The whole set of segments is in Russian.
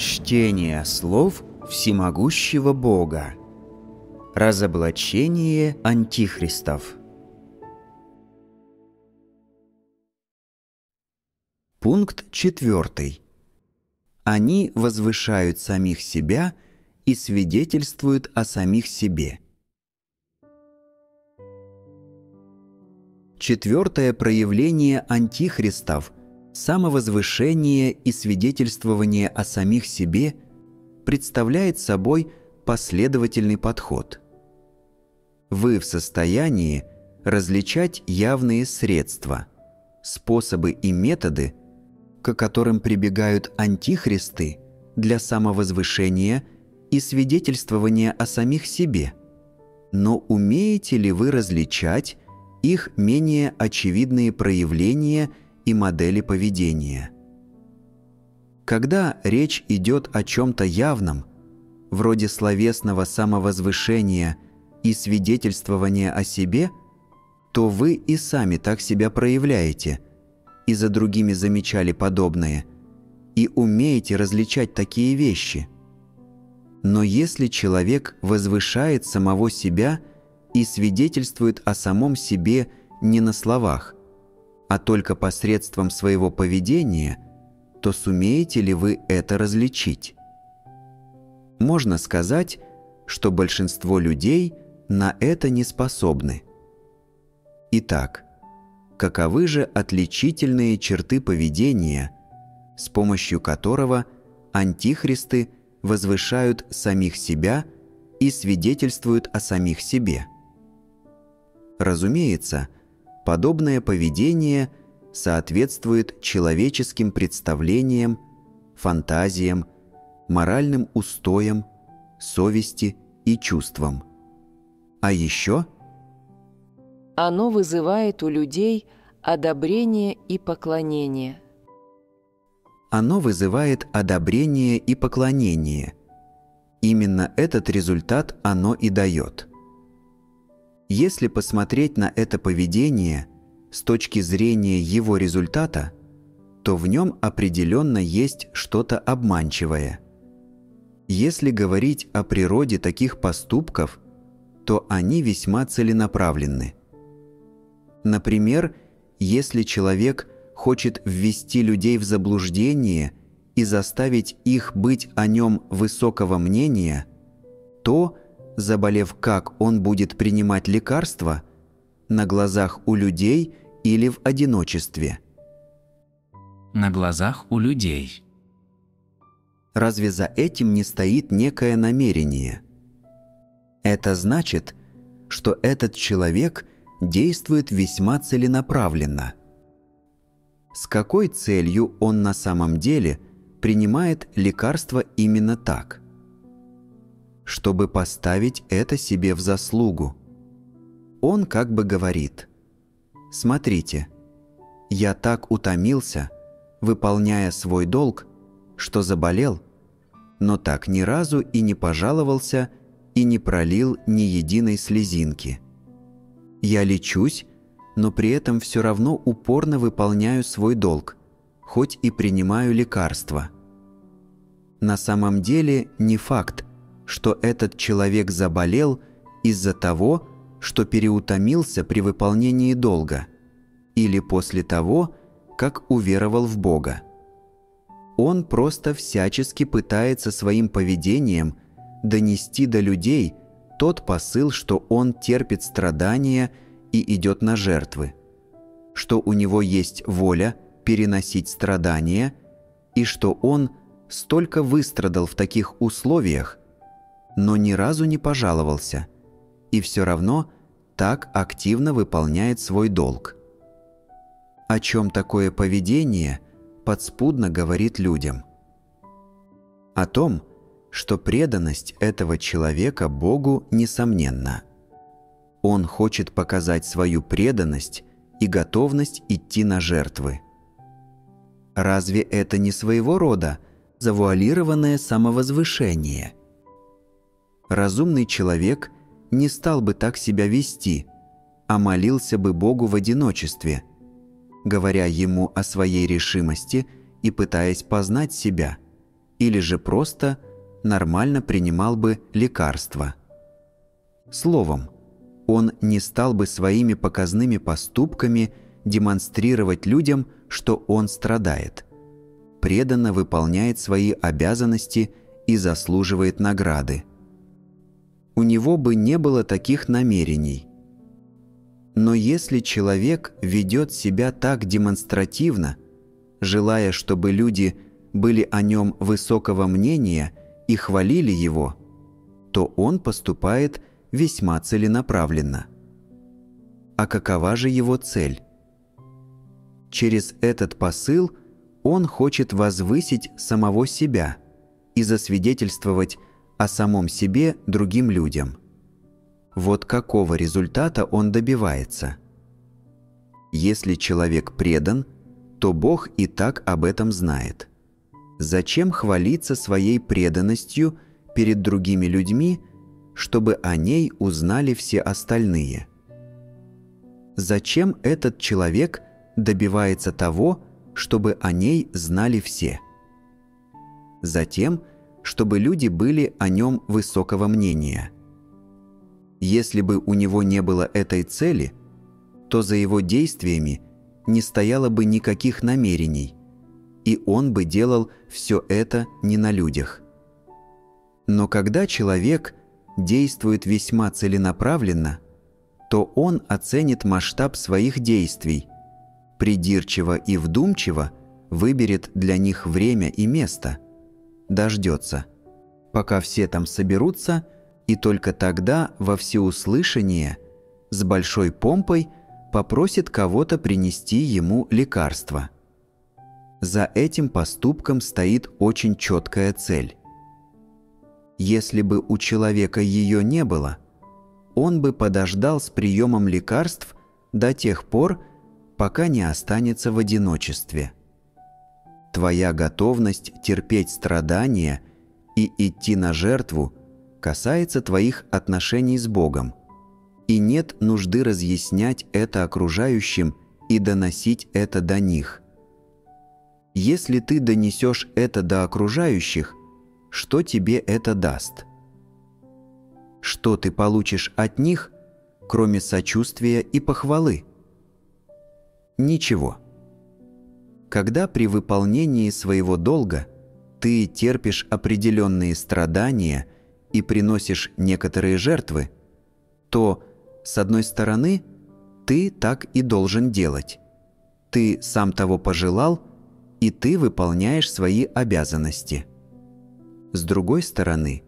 Чтение слов всемогущего Бога. Разоблачение антихристов. Пункт четвертый. Они возвышают самих себя и свидетельствуют о самих себе. Четвертое проявление антихристов – самовозвышение и свидетельствование о самих себе представляет собой последовательный подход. Вы в состоянии различать явные средства, способы и методы, к которым прибегают антихристы для самовозвышения и свидетельствования о самих себе. Но умеете ли вы различать их менее очевидные проявления – и модели поведения. Когда речь идет о чем-то явном, вроде словесного самовозвышения и свидетельствования о себе, то вы и сами так себя проявляете, и за другими замечали подобное, и умеете различать такие вещи. Но если человек возвышает самого себя и свидетельствует о самом себе не на словах, а только посредством своего поведения, то сумеете ли вы это различить? Можно сказать, что большинство людей на это не способны. Итак, каковы же отличительные черты поведения, с помощью которого антихристы возвышают самих себя и свидетельствуют о самих себе? Разумеется, – Подобное поведение соответствует человеческим представлениям, фантазиям, моральным устоям, совести и чувствам. А еще оно вызывает у людей одобрение и поклонение. Оно вызывает одобрение и поклонение. Именно этот результат оно и дает – если посмотреть на это поведение с точки зрения его результата, то в нем определенно есть что-то обманчивое. Если говорить о природе таких поступков, то они весьма целенаправленны. Например, если человек хочет ввести людей в заблуждение и заставить их быть о нем высокого мнения, то – заболев как он будет принимать лекарства, на глазах у людей или в одиночестве. На глазах у людей. Разве за этим не стоит некое намерение? Это значит, что этот человек действует весьма целенаправленно. С какой целью он на самом деле принимает лекарство именно так? Чтобы поставить это себе в заслугу. Он как бы говорит, «Смотрите, я так утомился, выполняя свой долг, что заболел, но так ни разу и не пожаловался и не пролил ни единой слезинки. Я лечусь, но при этом все равно упорно выполняю свой долг, хоть и принимаю лекарства. На самом деле не факт, что этот человек заболел из-за того, что переутомился при выполнении долга, или после того, как уверовал в Бога. Он просто всячески пытается своим поведением донести до людей тот посыл, что он терпит страдания и идет на жертвы, что у него есть воля переносить страдания и что он столько выстрадал в таких условиях, но ни разу не пожаловался и все равно так активно выполняет свой долг. О чем такое поведение подспудно говорит людям? О том, что преданность этого человека Богу несомненна. Он хочет показать свою преданность и готовность идти на жертвы. Разве это не своего рода завуалированное самовозвышение – разумный человек не стал бы так себя вести, а молился бы Богу в одиночестве, говоря Ему о своей решимости и пытаясь познать себя, или же просто нормально принимал бы лекарства. Словом, он не стал бы своими показными поступками демонстрировать людям, что он страдает, преданно выполняет свои обязанности и заслуживает награды. У него бы не было таких намерений. Но если человек ведет себя так демонстративно, желая, чтобы люди были о нем высокого мнения и хвалили его, то он поступает весьма целенаправленно. А какова же его цель? Через этот посыл он хочет возвысить самого себя и засвидетельствовать о самом себе другим людям. Вот какого результата он добивается. Если человек предан, то Бог и так об этом знает. Зачем хвалиться своей преданностью перед другими людьми, чтобы о ней узнали все остальные? Зачем этот человек добивается того, чтобы о ней знали все? Затем, чтобы люди были о нем высокого мнения. Если бы у него не было этой цели, то за его действиями не стояло бы никаких намерений, и он бы делал все это не на людях. Но когда человек действует весьма целенаправленно, то он оценит масштаб своих действий, придирчиво и вдумчиво выберет для них время и место – дождется, пока все там соберутся, и только тогда во всеуслышание с большой помпой попросит кого-то принести ему лекарство. За этим поступком стоит очень четкая цель. Если бы у человека ее не было, он бы подождал с приемом лекарств до тех пор, пока не останется в одиночестве – Твоя готовность терпеть страдания и идти на жертву касается твоих отношений с Богом, и нет нужды разъяснять это окружающим и доносить это до них. Если ты донесешь это до окружающих, что тебе это даст? Что ты получишь от них, кроме сочувствия и похвалы? Ничего. Когда при выполнении своего долга ты терпишь определенные страдания и приносишь некоторые жертвы, то, с одной стороны, ты так и должен делать. Ты сам того пожелал, и ты выполняешь свои обязанности. С другой стороны,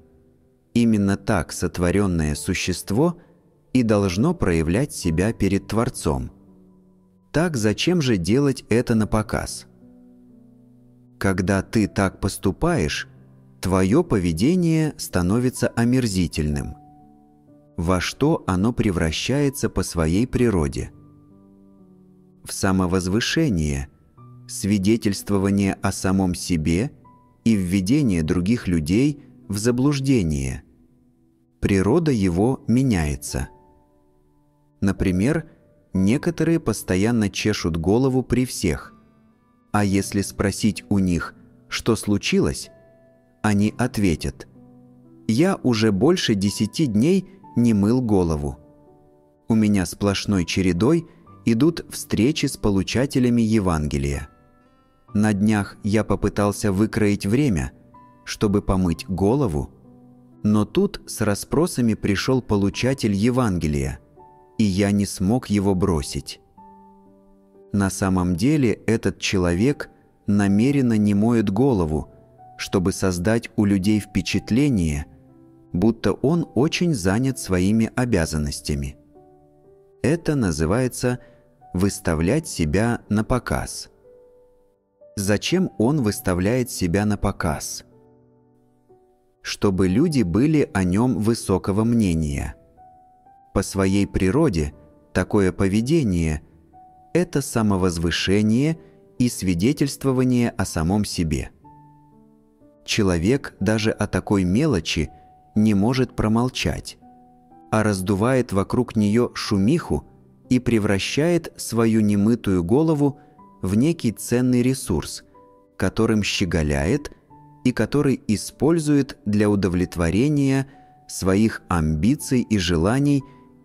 именно так сотворенное существо и должно проявлять себя перед Творцом – так зачем же делать это на показ? Когда ты так поступаешь, твое поведение становится омерзительным. Во что оно превращается по своей природе? В самовозвышение, свидетельствование о самом себе и введение других людей в заблуждение. Природа его меняется. Например, Некоторые постоянно чешут голову при всех. А если спросить у них, что случилось, они ответят «Я уже больше десяти дней не мыл голову. У меня сплошной чередой идут встречи с получателями Евангелия. На днях я попытался выкроить время, чтобы помыть голову, но тут с расспросами пришел получатель Евангелия – и я не смог его бросить. На самом деле этот человек намеренно не моет голову, чтобы создать у людей впечатление, будто он очень занят своими обязанностями. Это называется выставлять себя на показ. Зачем он выставляет себя на показ? Чтобы люди были о нем высокого мнения – по своей природе такое поведение – это самовозвышение и свидетельствование о самом себе. Человек даже о такой мелочи не может промолчать, а раздувает вокруг нее шумиху и превращает свою немытую голову в некий ценный ресурс, которым щеголяет и который использует для удовлетворения своих амбиций и желаний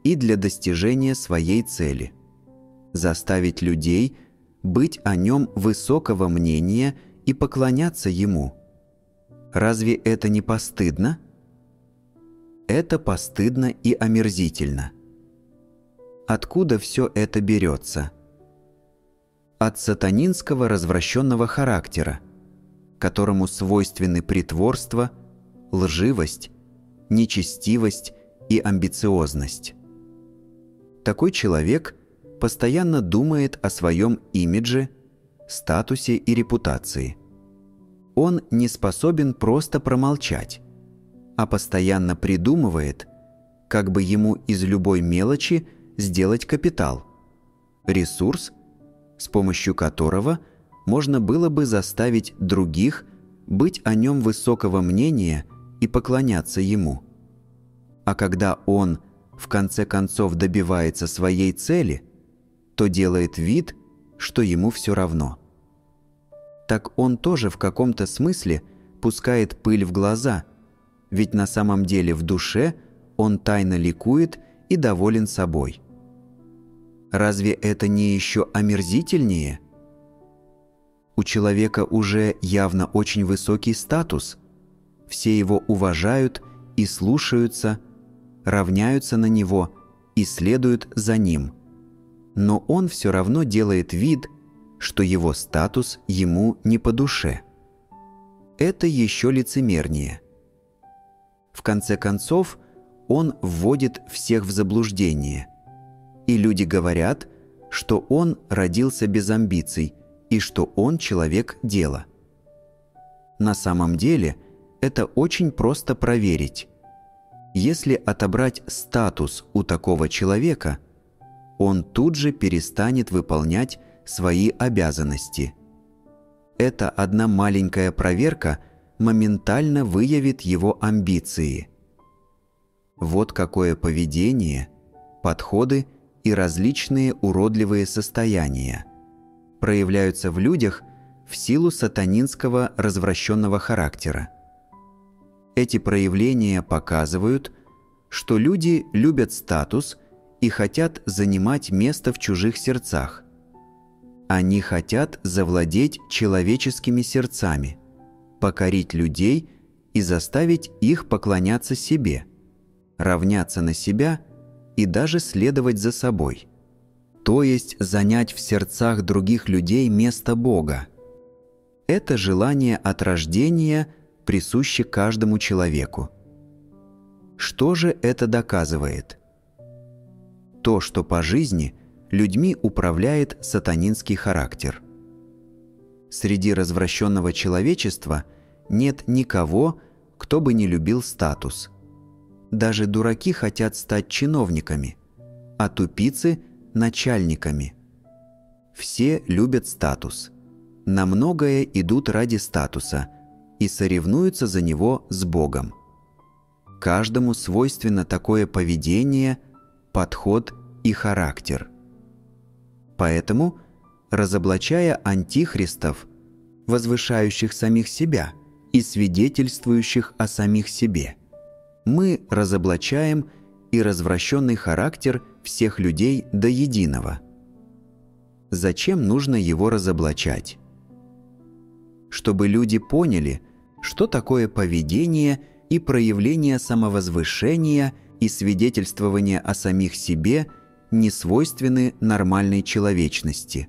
и для достижения своей цели – заставить людей быть о нем высокого мнения и поклоняться ему. Разве это не постыдно? Это постыдно и омерзительно. Откуда все это берется? От сатанинского развращенного характера, которому свойственны притворство, лживость, нечестивость и амбициозность. Такой человек постоянно думает о своем имидже, статусе и репутации. Он не способен просто промолчать, а постоянно придумывает, как бы ему из любой мелочи сделать капитал, ресурс, с помощью которого можно было бы заставить других быть о нем высокого мнения и поклоняться ему. А когда он в конце концов добивается своей цели, то делает вид, что ему все равно. Так он тоже в каком-то смысле пускает пыль в глаза, ведь на самом деле в душе он тайно ликует и доволен собой. Разве это не еще омерзительнее? У человека уже явно очень высокий статус. Все его уважают и слушаются, равняются на него и следуют за ним – но он все равно делает вид, что его статус ему не по душе. Это еще лицемернее. В конце концов, он вводит всех в заблуждение. И люди говорят, что он родился без амбиций и что он человек дела. На самом деле, это очень просто проверить. Если отобрать статус у такого человека – он тут же перестанет выполнять свои обязанности. Эта одна маленькая проверка моментально выявит его амбиции. Вот какое поведение, подходы и различные уродливые состояния проявляются в людях в силу сатанинского развращенного характера. Эти проявления показывают, что люди любят статус – и хотят занимать место в чужих сердцах. Они хотят завладеть человеческими сердцами, покорить людей и заставить их поклоняться себе, равняться на себя и даже следовать за собой, то есть занять в сердцах других людей место Бога. Это желание от рождения присуще каждому человеку. Что же это доказывает? то, что по жизни людьми управляет сатанинский характер. Среди развращенного человечества нет никого, кто бы не любил статус. Даже дураки хотят стать чиновниками, а тупицы – начальниками. Все любят статус. На многое идут ради статуса и соревнуются за него с Богом. Каждому свойственно такое поведение, подход и характер. Поэтому, разоблачая антихристов, возвышающих самих себя и свидетельствующих о самих себе, мы разоблачаем и развращенный характер всех людей до единого. Зачем нужно его разоблачать? Чтобы люди поняли, что такое поведение и проявление самовозвышения и свидетельствование о самих себе – не свойственны нормальной человечности.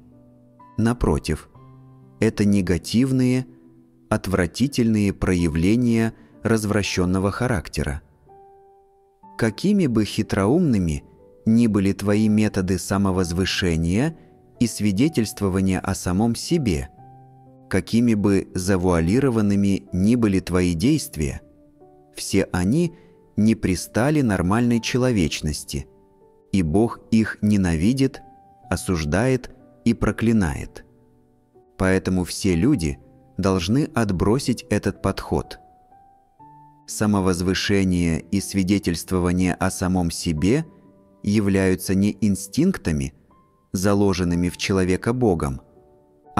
Напротив, это негативные, отвратительные проявления развращенного характера. Какими бы хитроумными ни были твои методы самовозвышения и свидетельствования о самом себе, какими бы завуалированными ни были твои действия, все они не пристали нормальной человечности – и Бог их ненавидит, осуждает и проклинает. Поэтому все люди должны отбросить этот подход. Самовозвышение и свидетельствование о самом себе являются не инстинктами, заложенными в человека Богом,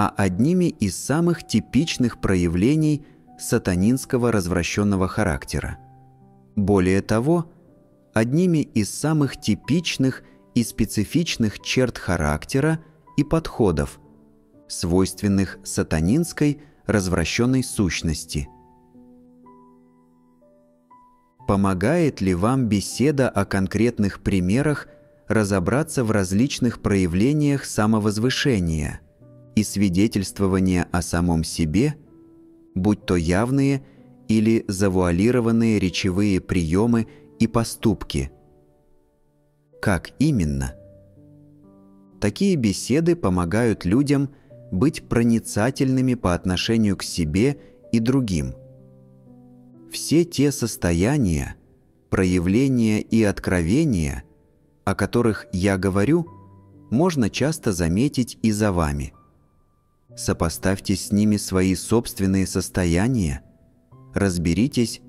а одними из самых типичных проявлений сатанинского развращенного характера. Более того, одними из самых типичных и специфичных черт характера и подходов, свойственных сатанинской развращенной сущности. Помогает ли вам беседа о конкретных примерах разобраться в различных проявлениях самовозвышения и свидетельствования о самом себе, будь то явные или завуалированные речевые приемы и поступки. Как именно? Такие беседы помогают людям быть проницательными по отношению к себе и другим. Все те состояния, проявления и откровения, о которых я говорю, можно часто заметить и за вами. Сопоставьте с ними свои собственные состояния, разберитесь,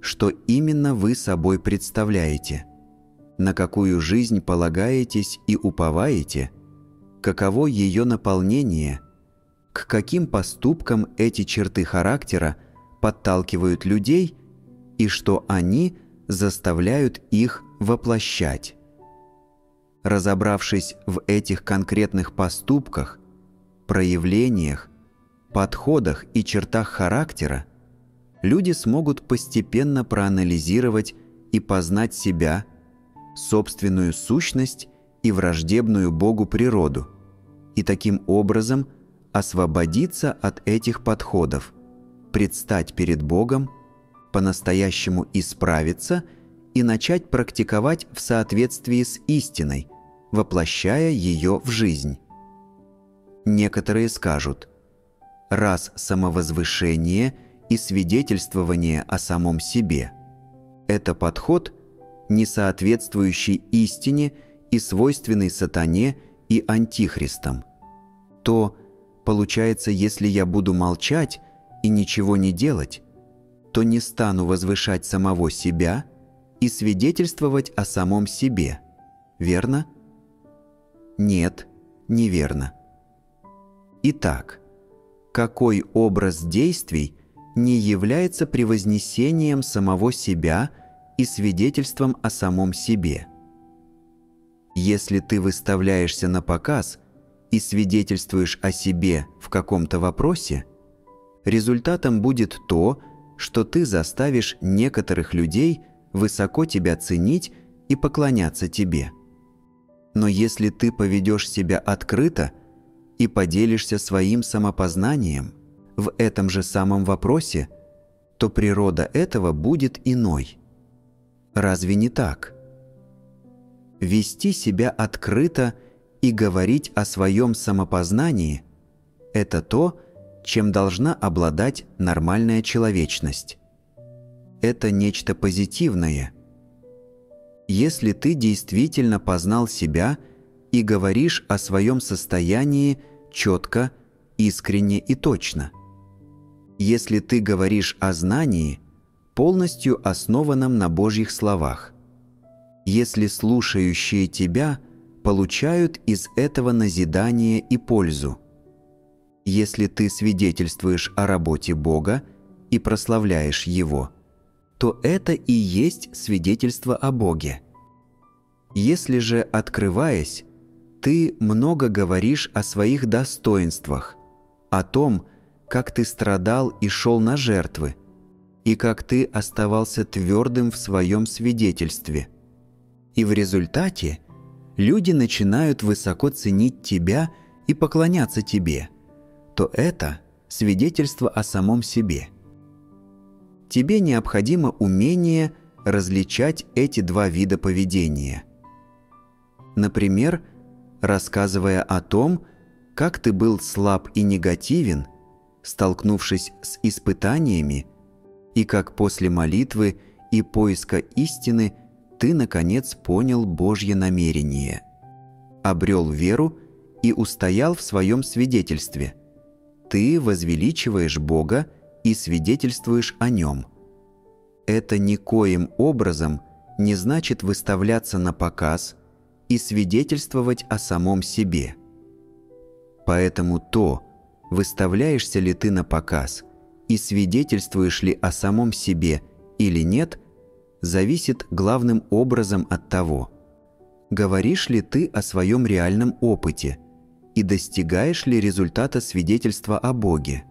что именно вы собой представляете, на какую жизнь полагаетесь и уповаете, каково ее наполнение, к каким поступкам эти черты характера подталкивают людей? И что они заставляют их воплощать. Разобравшись в этих конкретных поступках, проявлениях, подходах и чертах характера, люди смогут постепенно проанализировать и познать себя, собственную сущность и враждебную Богу природу, и таким образом освободиться от этих подходов, предстать перед Богом, по-настоящему исправиться и начать практиковать в соответствии с истиной, воплощая ее в жизнь. Некоторые скажут, раз самовозвышение – и свидетельствование о самом себе. Это подход, не соответствующий истине и свойственный сатане и антихристам. То, получается, если я буду молчать и ничего не делать, то не стану возвышать самого себя и свидетельствовать о самом себе. Верно? Нет, неверно. Итак, какой образ действий не является превознесением самого себя и свидетельством о самом себе. Если ты выставляешься на показ и свидетельствуешь о себе в каком-то вопросе, результатом будет то, что ты заставишь некоторых людей высоко тебя ценить и поклоняться тебе. Но если ты поведешь себя открыто и поделишься своим самопознанием – в этом же самом вопросе, то природа этого будет иной. Разве не так? Вести себя открыто и говорить о своем самопознании – это то, чем должна обладать нормальная человечность. Это нечто позитивное. Если ты действительно познал себя и говоришь о своем состоянии четко, искренне и точно – если ты говоришь о знании, полностью основанном на Божьих словах. Если слушающие тебя получают из этого назидание и пользу. Если ты свидетельствуешь о работе Бога и прославляешь Его, то это и есть свидетельство о Боге. Если же, открываясь, ты много говоришь о своих достоинствах, о том, как ты страдал и шел на жертвы, и как ты оставался твердым в своем свидетельстве. И в результате люди начинают высоко ценить тебя и поклоняться тебе, то это свидетельство о самом себе. Тебе необходимо умение различать эти два вида поведения. Например, рассказывая о том, как ты был слаб и негативен – столкнувшись с испытаниями, и как после молитвы и поиска истины ты, наконец, понял Божье намерение, обрел веру и устоял в своем свидетельстве. Ты возвеличиваешь Бога и свидетельствуешь о Нем. Это никоим образом не значит выставляться на показ и свидетельствовать о самом себе. Поэтому то, выставляешься ли ты на показ и свидетельствуешь ли о самом себе или нет, зависит главным образом от того, говоришь ли ты о своем реальном опыте и достигаешь ли результата свидетельства о Боге.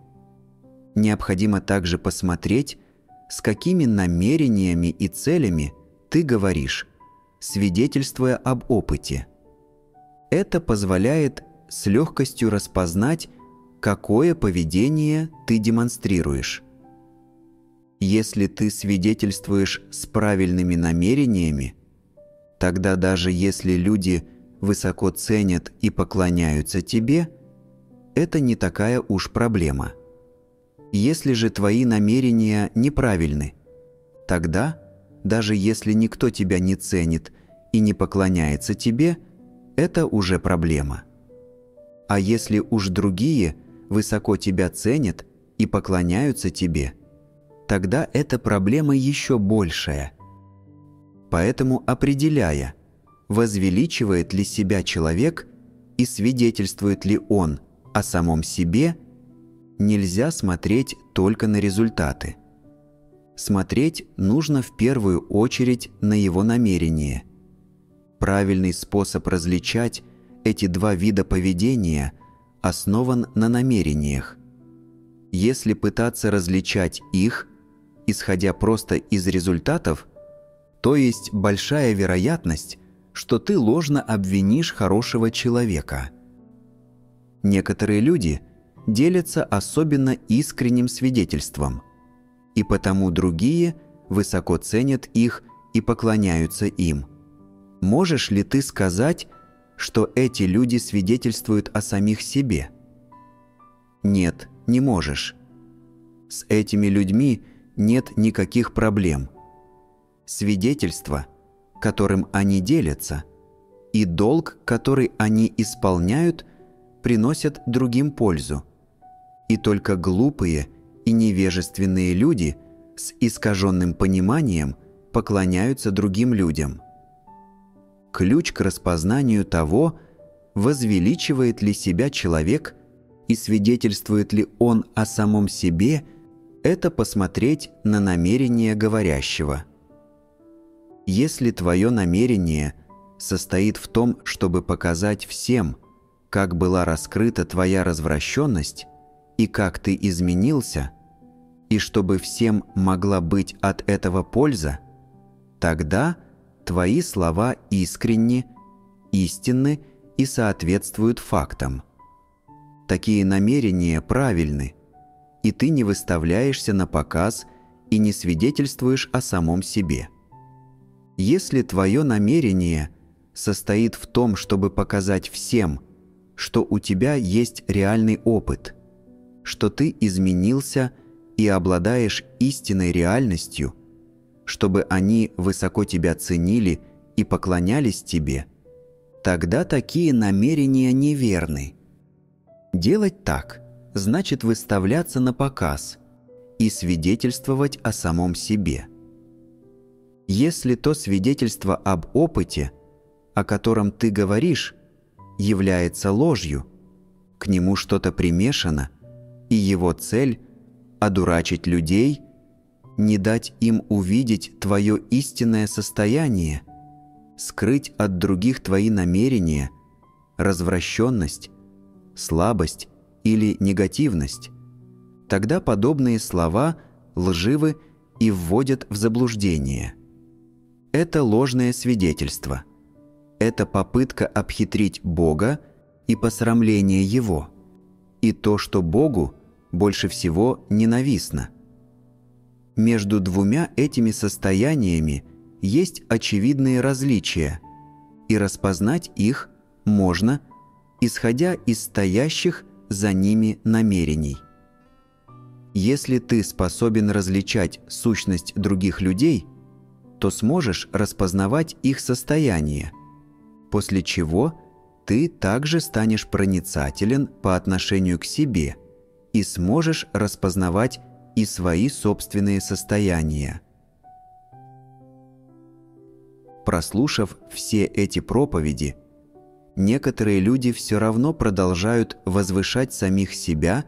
Необходимо также посмотреть, с какими намерениями и целями ты говоришь, свидетельствуя об опыте. Это позволяет с легкостью распознать, какое поведение ты демонстрируешь. Если ты свидетельствуешь с правильными намерениями, тогда даже если люди высоко ценят и поклоняются тебе, это не такая уж проблема. Если же твои намерения неправильны, тогда, даже если никто тебя не ценит и не поклоняется тебе, это уже проблема. А если уж другие высоко тебя ценят и поклоняются тебе, тогда эта проблема еще большая. Поэтому определяя, возвеличивает ли себя человек и свидетельствует ли он о самом себе, нельзя смотреть только на результаты. Смотреть нужно в первую очередь на его намерение. Правильный способ различать – эти два вида поведения основан на намерениях. Если пытаться различать их, исходя просто из результатов, то есть большая вероятность, что ты ложно обвинишь хорошего человека. Некоторые люди делятся особенно искренним свидетельством, и потому другие высоко ценят их и поклоняются им. Можешь ли ты сказать, что эти люди свидетельствуют о самих себе? Нет, не можешь. С этими людьми нет никаких проблем. Свидетельство, которым они делятся, и долг, который они исполняют, приносят другим пользу. И только глупые и невежественные люди с искаженным пониманием поклоняются другим людям – ключ к распознанию того, возвеличивает ли себя человек и свидетельствует ли он о самом себе, это посмотреть на намерение говорящего. Если твое намерение состоит в том, чтобы показать всем, как была раскрыта твоя развращенность и как ты изменился, и чтобы всем могла быть от этого польза, тогда – твои слова искренни, истинны и соответствуют фактам. Такие намерения правильны, и ты не выставляешься на показ и не свидетельствуешь о самом себе. Если твое намерение состоит в том, чтобы показать всем, что у тебя есть реальный опыт, что ты изменился и обладаешь истинной реальностью – чтобы они высоко тебя ценили и поклонялись тебе, тогда такие намерения неверны. Делать так значит выставляться на показ и свидетельствовать о самом себе. Если то свидетельство об опыте, о котором ты говоришь, является ложью, к нему что-то примешано, и его цель – одурачить людей не дать им увидеть твое истинное состояние, скрыть от других твои намерения, развращенность, слабость или негативность, тогда подобные слова лживы и вводят в заблуждение. Это ложное свидетельство. Это попытка обхитрить Бога и посрамление Его, и то, что Богу больше всего ненавистно. Между двумя этими состояниями есть очевидные различия, и распознать их можно, исходя из стоящих за ними намерений. Если ты способен различать сущность других людей, то сможешь распознавать их состояние, после чего ты также станешь проницателен по отношению к себе и сможешь распознавать и свои собственные состояния. Прослушав все эти проповеди, некоторые люди все равно продолжают возвышать самих себя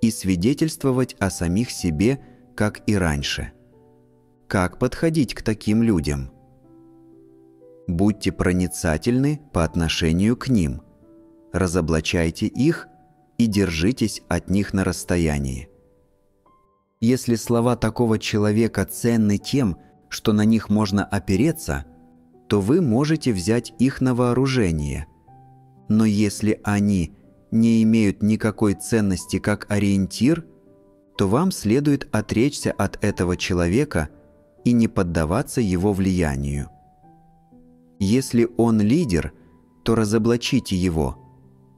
и свидетельствовать о самих себе, как и раньше. Как подходить к таким людям? Будьте проницательны по отношению к ним. Разоблачайте их и держитесь от них на расстоянии. Если слова такого человека ценны тем, что на них можно опереться, то вы можете взять их на вооружение. Но если они не имеют никакой ценности как ориентир, то вам следует отречься от этого человека и не поддаваться его влиянию. Если он лидер, то разоблачите его,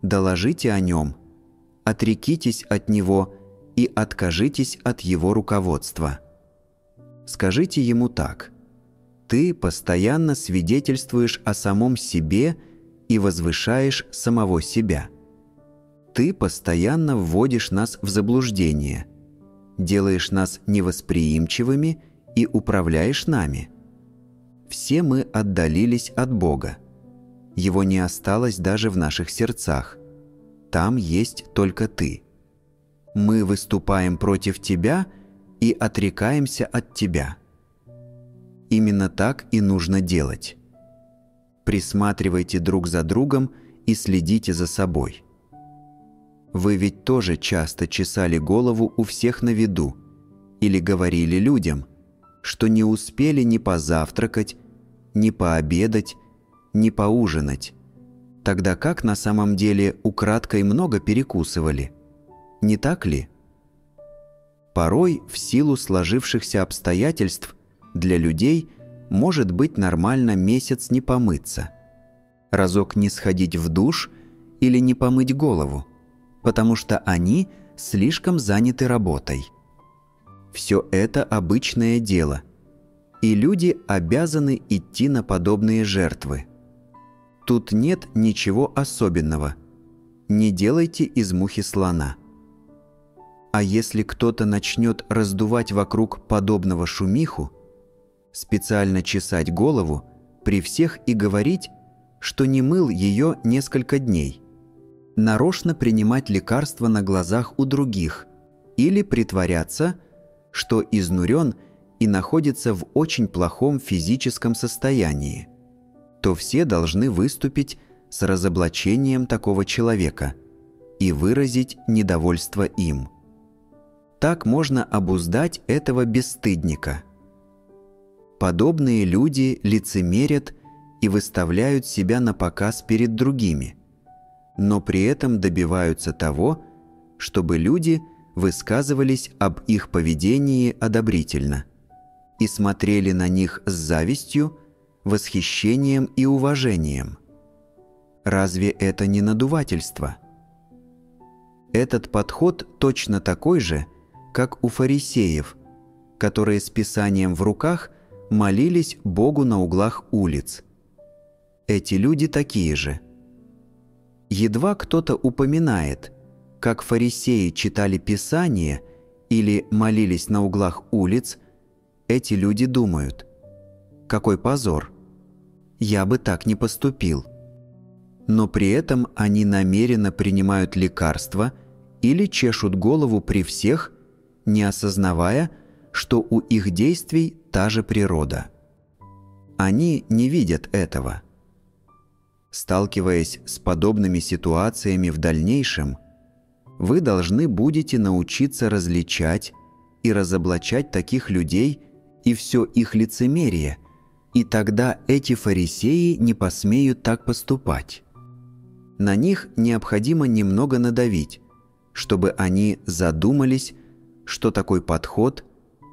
доложите о нем, отрекитесь от него и откажитесь от его руководства. Скажите ему так. Ты постоянно свидетельствуешь о самом себе и возвышаешь самого себя. Ты постоянно вводишь нас в заблуждение, делаешь нас невосприимчивыми и управляешь нами. Все мы отдалились от Бога. Его не осталось даже в наших сердцах. Там есть только Ты. Мы выступаем против Тебя – и отрекаемся от Тебя. Именно так и нужно делать. Присматривайте друг за другом и следите за собой. Вы ведь тоже часто чесали голову у всех на виду или говорили людям, что не успели ни позавтракать, ни пообедать, ни поужинать, тогда как на самом деле украдкой много перекусывали. Не так ли? Порой в силу сложившихся обстоятельств для людей может быть нормально месяц не помыться, разок не сходить в душ или не помыть голову, потому что они слишком заняты работой. Все это обычное дело, и люди обязаны идти на подобные жертвы. Тут нет ничего особенного. Не делайте из мухи слона – а если кто-то начнет раздувать вокруг подобного шумиху, специально чесать голову при всех и говорить, что не мыл ее несколько дней, нарочно принимать лекарства на глазах у других или притворяться, что изнурен и находится в очень плохом физическом состоянии, то все должны выступить с разоблачением такого человека и выразить недовольство им – так можно обуздать этого бесстыдника. Подобные люди лицемерят и выставляют себя на показ перед другими, но при этом добиваются того, чтобы люди высказывались об их поведении одобрительно и смотрели на них с завистью, восхищением и уважением. Разве это не надувательство? Этот подход точно такой же – как у фарисеев, которые с Писанием в руках молились Богу на углах улиц. Эти люди такие же. Едва кто-то упоминает, как фарисеи читали Писание или молились на углах улиц, эти люди думают, какой позор, я бы так не поступил. Но при этом они намеренно принимают лекарства или чешут голову при всех, не осознавая, что у их действий та же природа. Они не видят этого. Сталкиваясь с подобными ситуациями в дальнейшем, вы должны будете научиться различать и разоблачать таких людей и все их лицемерие, и тогда эти фарисеи не посмеют так поступать. На них необходимо немного надавить, чтобы они задумались что такой подход,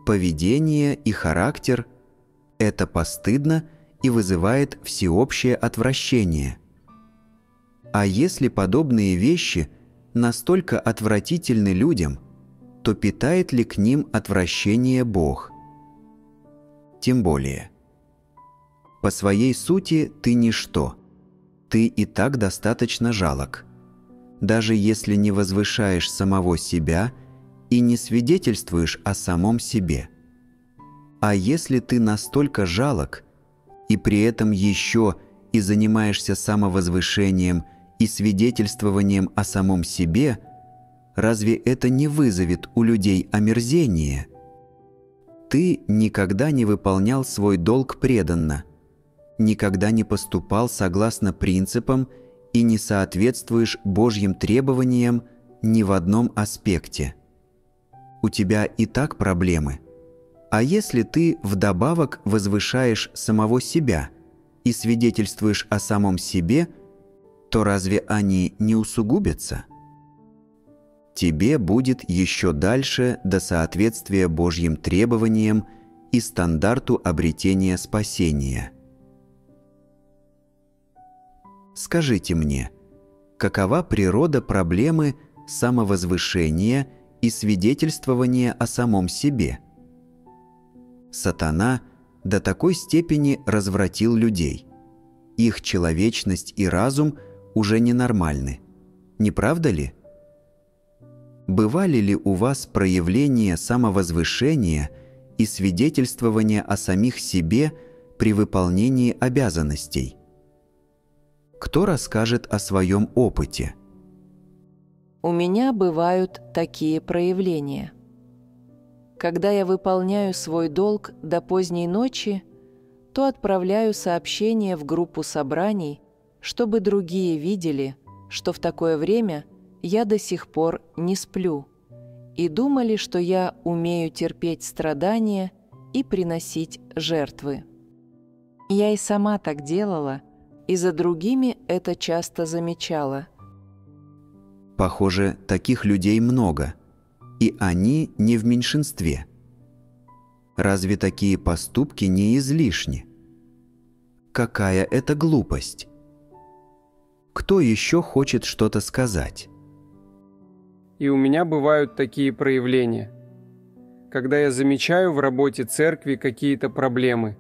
поведение и характер – это постыдно и вызывает всеобщее отвращение. А если подобные вещи настолько отвратительны людям, то питает ли к ним отвращение Бог? Тем более. По своей сути ты ничто. Ты и так достаточно жалок. Даже если не возвышаешь самого себя – и не свидетельствуешь о самом себе. А если ты настолько жалок и при этом еще и занимаешься самовозвышением и свидетельствованием о самом себе, разве это не вызовет у людей омерзение? Ты никогда не выполнял свой долг преданно, никогда не поступал согласно принципам и не соответствуешь Божьим требованиям ни в одном аспекте. У тебя и так проблемы. А если ты вдобавок возвышаешь самого себя и свидетельствуешь о самом себе, то разве они не усугубятся? Тебе будет еще дальше до соответствия Божьим требованиям и стандарту обретения спасения. Скажите мне, какова природа проблемы самовозвышения и свидетельствования о самом себе. Сатана до такой степени развратил людей. Их человечность и разум уже ненормальны. Не правда ли? Бывали ли у вас проявления самовозвышения и свидетельствования о самих себе при выполнении обязанностей? Кто расскажет о своем опыте – у меня бывают такие проявления. Когда я выполняю свой долг до поздней ночи, то отправляю сообщение в группу собраний, чтобы другие видели, что в такое время я до сих пор не сплю, и думали, что я умею терпеть страдания и приносить жертвы. Я и сама так делала, и за другими это часто замечала – Похоже, таких людей много, и они не в меньшинстве. Разве такие поступки не излишни? Какая это глупость? Кто еще хочет что-то сказать? И у меня бывают такие проявления. Когда я замечаю в работе церкви какие-то проблемы,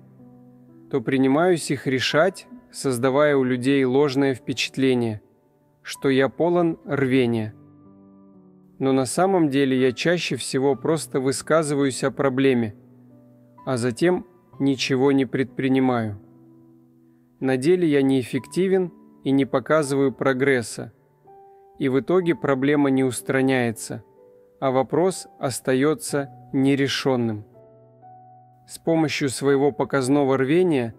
то принимаюсь их решать, создавая у людей ложное впечатление, что я полон рвения. Но на самом деле я чаще всего просто высказываюсь о проблеме, а затем ничего не предпринимаю. На деле я неэффективен и не показываю прогресса, и в итоге проблема не устраняется, а вопрос остается нерешенным. С помощью своего показного рвения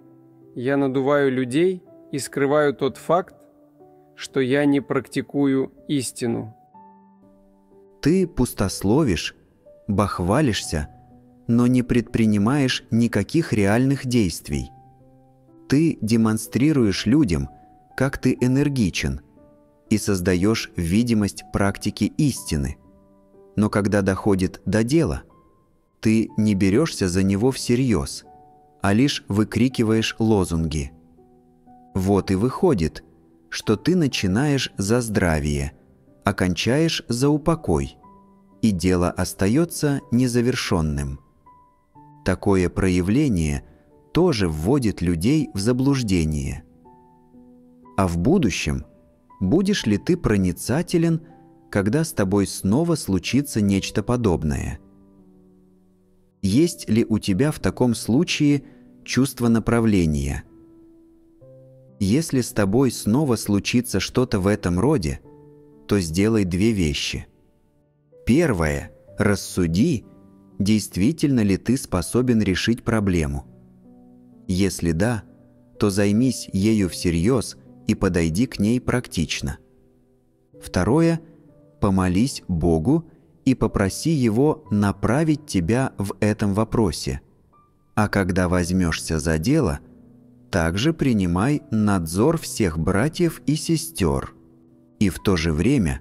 я надуваю людей и скрываю тот факт, что я не практикую истину. Ты пустословишь, бахвалишься, но не предпринимаешь никаких реальных действий. Ты демонстрируешь людям, как ты энергичен, и создаешь видимость практики истины. Но когда доходит до дела, ты не берешься за него всерьез, а лишь выкрикиваешь лозунги. Вот и выходит, что ты начинаешь за здравие, окончаешь за упокой, и дело остается незавершенным. Такое проявление тоже вводит людей в заблуждение. А в будущем будешь ли ты проницателен, когда с тобой снова случится нечто подобное? Есть ли у тебя в таком случае чувство направления – если с тобой снова случится что-то в этом роде, то сделай две вещи. Первое – рассуди, действительно ли ты способен решить проблему. Если да, то займись ею всерьез и подойди к ней практично. Второе – помолись Богу и попроси Его направить тебя в этом вопросе. А когда возьмешься за дело – также принимай надзор всех братьев и сестер. И в то же время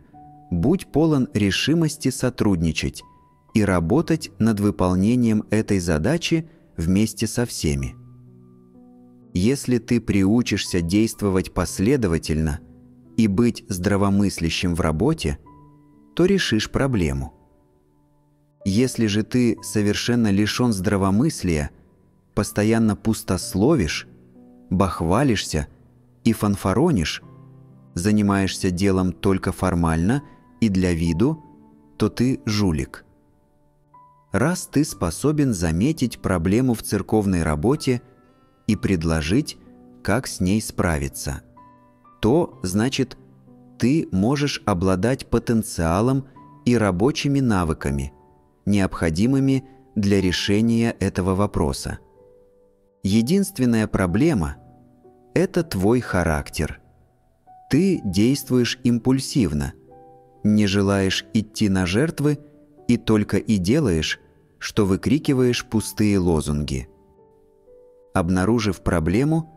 будь полон решимости сотрудничать и работать над выполнением этой задачи вместе со всеми. Если ты приучишься действовать последовательно и быть здравомыслящим в работе, то решишь проблему. Если же ты совершенно лишен здравомыслия, постоянно пустословишь, бахвалишься и фанфаронишь, занимаешься делом только формально и для виду, то ты жулик. Раз ты способен заметить проблему в церковной работе и предложить, как с ней справиться, то, значит, ты можешь обладать потенциалом и рабочими навыками, необходимыми для решения этого вопроса. Единственная проблема – это твой характер. Ты действуешь импульсивно, не желаешь идти на жертвы и только и делаешь, что выкрикиваешь пустые лозунги. Обнаружив проблему,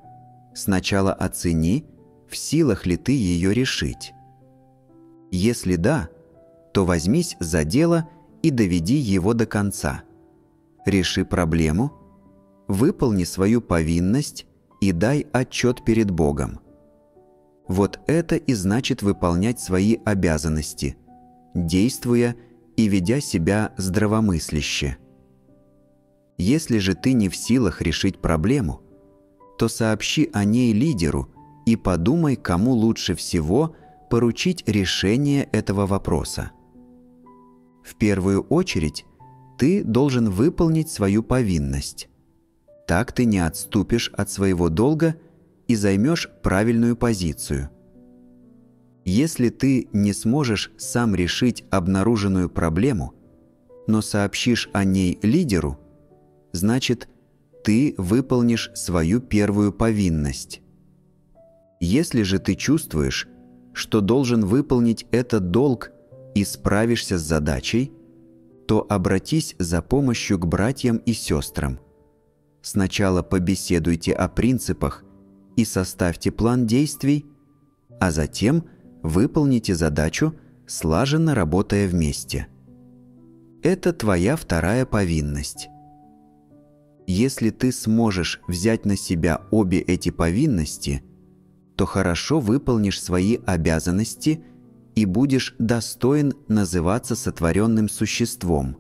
сначала оцени, в силах ли ты ее решить. Если да, то возьмись за дело и доведи его до конца. Реши проблему, выполни свою повинность и дай отчет перед Богом. Вот это и значит выполнять свои обязанности, действуя и ведя себя здравомысляще. Если же ты не в силах решить проблему, то сообщи о ней лидеру и подумай, кому лучше всего поручить решение этого вопроса. В первую очередь ты должен выполнить свою повинность. Так ты не отступишь от своего долга и займешь правильную позицию. Если ты не сможешь сам решить обнаруженную проблему, но сообщишь о ней лидеру, значит, ты выполнишь свою первую повинность. Если же ты чувствуешь, что должен выполнить этот долг и справишься с задачей, то обратись за помощью к братьям и сестрам. Сначала побеседуйте о принципах и составьте план действий, а затем выполните задачу, слаженно работая вместе. Это твоя вторая повинность. Если ты сможешь взять на себя обе эти повинности, то хорошо выполнишь свои обязанности и будешь достоин называться сотворенным существом.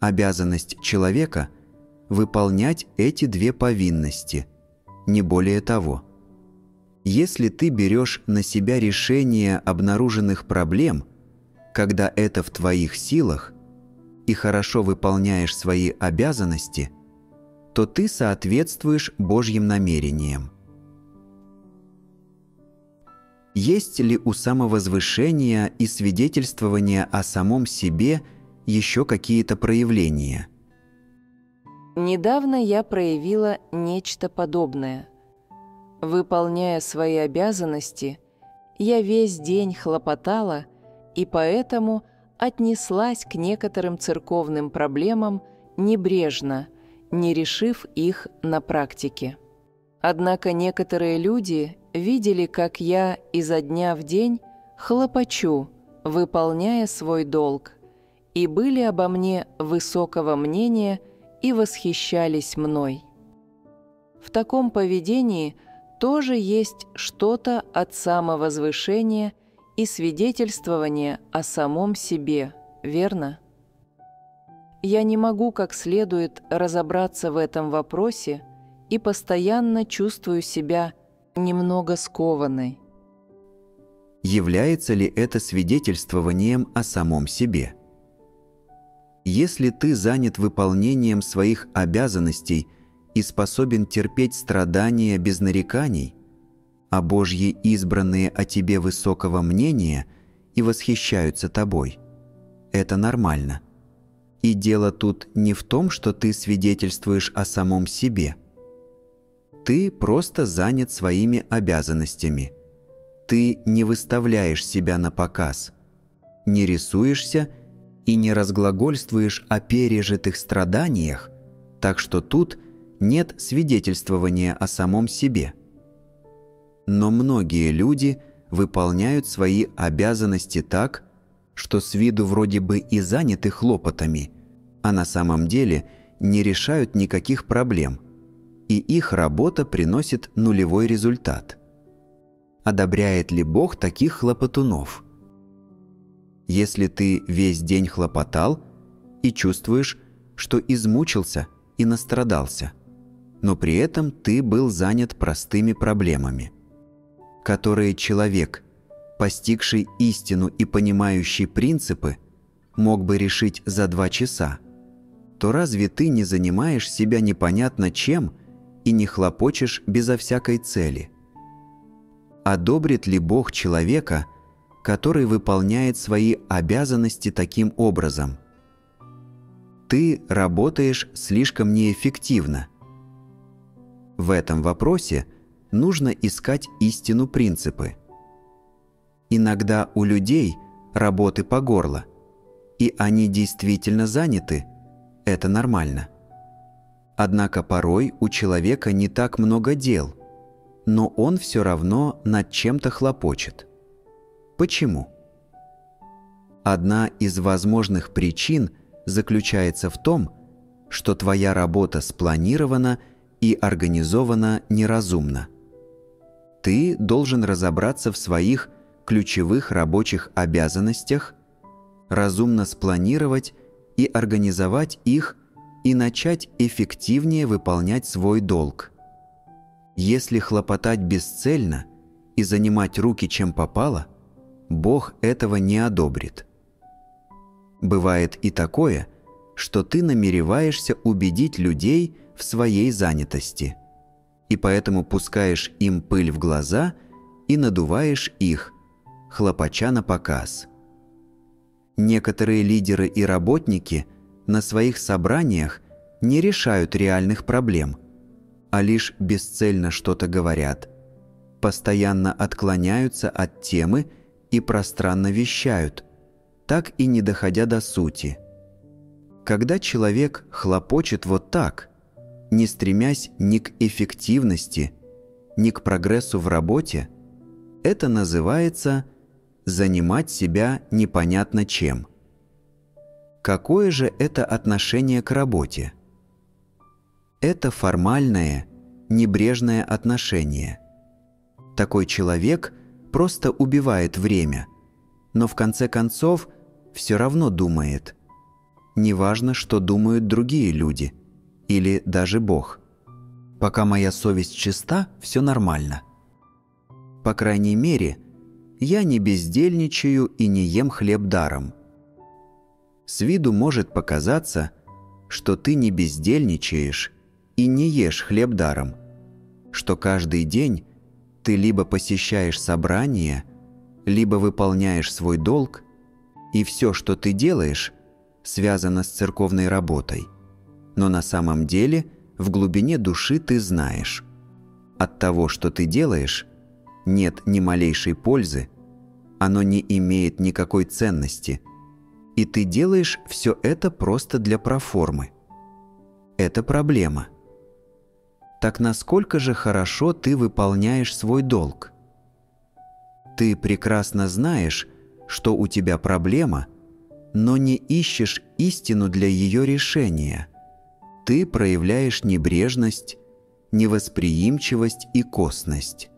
Обязанность человека – выполнять эти две повинности, не более того. Если ты берешь на себя решение обнаруженных проблем, когда это в твоих силах, и хорошо выполняешь свои обязанности, то ты соответствуешь Божьим намерениям. Есть ли у самовозвышения и свидетельствования о самом себе еще какие-то проявления? Недавно я проявила нечто подобное. Выполняя свои обязанности, я весь день хлопотала и поэтому отнеслась к некоторым церковным проблемам небрежно, не решив их на практике. Однако некоторые люди видели, как я изо дня в день хлопочу, выполняя свой долг, и были обо мне высокого мнения и восхищались мной. В таком поведении тоже есть что-то от самовозвышения и свидетельствования о самом себе, верно? Я не могу как следует разобраться в этом вопросе и постоянно чувствую себя немного скованной. Является ли это свидетельствованием о самом себе? Если ты занят выполнением своих обязанностей и способен терпеть страдания без нареканий, а Божьи избранные о тебе высокого мнения и восхищаются тобой, это нормально. И дело тут не в том, что ты свидетельствуешь о самом себе – ты просто занят своими обязанностями. Ты не выставляешь себя на показ, не рисуешься и не разглагольствуешь о пережитых страданиях, так что тут нет свидетельствования о самом себе. Но многие люди выполняют свои обязанности так, что с виду вроде бы и заняты хлопотами, а на самом деле не решают никаких проблем – и их работа приносит нулевой результат. Одобряет ли Бог таких хлопотунов? Если ты весь день хлопотал и чувствуешь, что измучился и настрадался, но при этом ты был занят простыми проблемами, которые человек, постигший истину и понимающий принципы, мог бы решить за два часа, то разве ты не занимаешь себя непонятно чем – и не хлопочешь безо всякой цели. Одобрит ли Бог человека, который выполняет свои обязанности таким образом. Ты работаешь слишком неэффективно. В этом вопросе нужно искать истину принципы. Иногда у людей работы по горло, и они действительно заняты, это нормально. Однако порой у человека не так много дел, но он все равно над чем-то хлопочет. Почему? Одна из возможных причин заключается в том, что твоя работа спланирована и организована неразумно. Ты должен разобраться в своих ключевых рабочих обязанностях, разумно спланировать и организовать их и начать эффективнее выполнять свой долг. Если хлопотать бесцельно и занимать руки чем попало, Бог этого не одобрит. Бывает и такое, что ты намереваешься убедить людей в своей занятости, и поэтому пускаешь им пыль в глаза и надуваешь их, хлопача на показ. Некоторые лидеры и работники – на своих собраниях не решают реальных проблем, а лишь бесцельно что-то говорят, постоянно отклоняются от темы и пространно вещают, так и не доходя до сути. Когда человек хлопочет вот так, не стремясь ни к эффективности, ни к прогрессу в работе, это называется «занимать себя непонятно чем». Какое же это отношение к работе? Это формальное, небрежное отношение. Такой человек просто убивает время, но в конце концов все равно думает. Неважно, что думают другие люди или даже Бог. Пока моя совесть чиста, все нормально. По крайней мере, я не бездельничаю и не ем хлеб даром – с виду может показаться, что ты не бездельничаешь и не ешь хлеб даром, что каждый день ты либо посещаешь собрания, либо выполняешь свой долг, и все, что ты делаешь, связано с церковной работой. Но на самом деле в глубине души ты знаешь, от того, что ты делаешь, нет ни малейшей пользы, оно не имеет никакой ценности – и ты делаешь все это просто для проформы. Это проблема. Так насколько же хорошо ты выполняешь свой долг? Ты прекрасно знаешь, что у тебя проблема, но не ищешь истину для ее решения. Ты проявляешь небрежность, невосприимчивость и косность.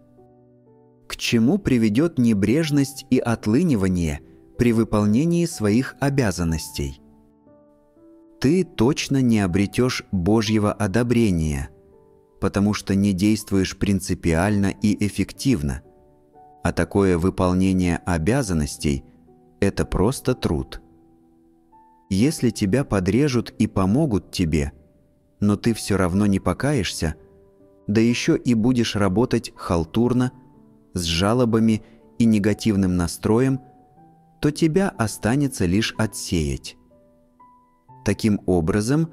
К чему приведет небрежность и отлынивание – при выполнении своих обязанностей. Ты точно не обретешь Божьего одобрения, потому что не действуешь принципиально и эффективно, а такое выполнение обязанностей – это просто труд. Если тебя подрежут и помогут тебе, но ты все равно не покаешься, да еще и будешь работать халтурно, с жалобами и негативным настроем – то тебя останется лишь отсеять. Таким образом,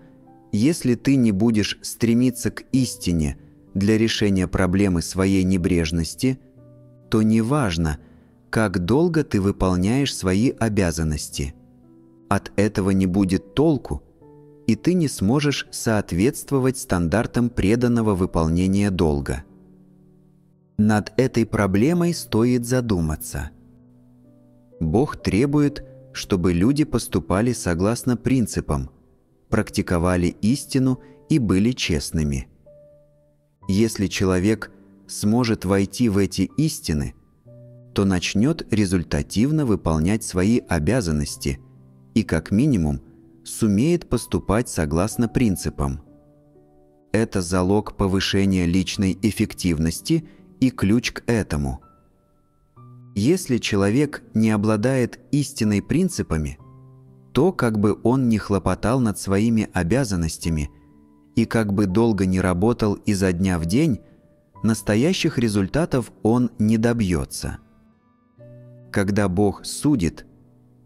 если ты не будешь стремиться к истине для решения проблемы своей небрежности, то неважно, как долго ты выполняешь свои обязанности. От этого не будет толку, и ты не сможешь соответствовать стандартам преданного выполнения долга. Над этой проблемой стоит задуматься – Бог требует, чтобы люди поступали согласно принципам, практиковали истину и были честными. Если человек сможет войти в эти истины, то начнет результативно выполнять свои обязанности и, как минимум, сумеет поступать согласно принципам. Это залог повышения личной эффективности и ключ к этому – если человек не обладает истинной принципами, то, как бы он ни хлопотал над своими обязанностями и как бы долго не работал изо дня в день, настоящих результатов он не добьется. когда Бог судит,